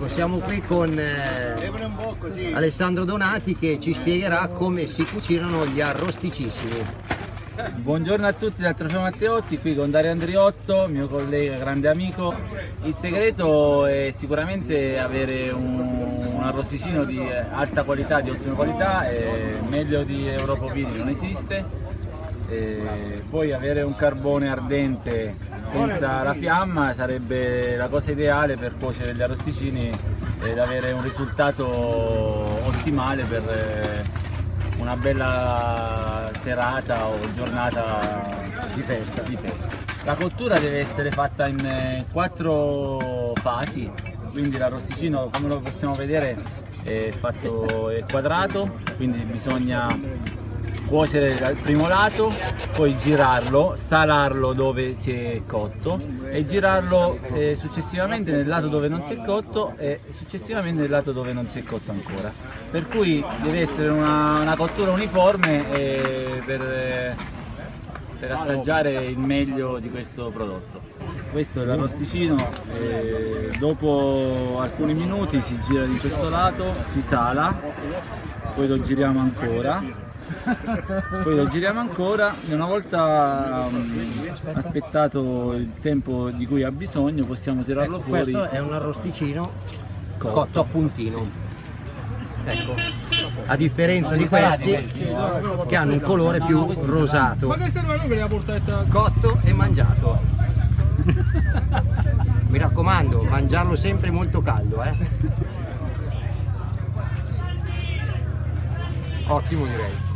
Ecco, siamo qui con eh, Alessandro Donati che ci spiegherà come si cucinano gli arrosticissimi. Buongiorno a tutti dal Trofeo Matteotti, qui con Dario Andriotto, mio collega, grande amico. Il segreto è sicuramente avere un, un arrosticino di alta qualità, di ottima qualità, meglio di Europovini non esiste e poi avere un carbone ardente senza la fiamma sarebbe la cosa ideale per cuocere gli arrosticini ed avere un risultato ottimale per eh, una bella serata o giornata di festa. di festa. La cottura deve essere fatta in eh, quattro fasi, quindi l'arrosticino come lo possiamo vedere è fatto è quadrato, quindi bisogna cuocere il primo lato, poi girarlo, salarlo dove si è cotto e girarlo eh, successivamente nel lato dove non si è cotto e successivamente nel lato dove non si è cotto ancora. Per cui deve essere una, una cottura uniforme eh, per, eh, per, assaggiare il meglio di questo prodotto. Questo è l'arrosticino, eh, dopo alcuni minuti si gira di questo lato, si sala, poi lo giriamo ancora poi lo giriamo ancora e una volta um, aspettato il tempo di cui ha bisogno possiamo tirarlo ecco, fuori. questo è un arrosticino cotto, cotto a puntino. Ecco a differenza di questi che hanno un colore più rosato. Cotto e mangiato. Mi raccomando mangiarlo sempre molto caldo eh? ottimo direi